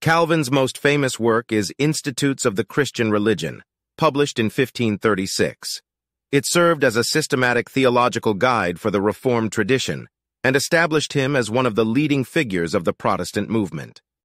Calvin's most famous work is Institutes of the Christian Religion, published in 1536. It served as a systematic theological guide for the Reformed tradition and established him as one of the leading figures of the Protestant movement.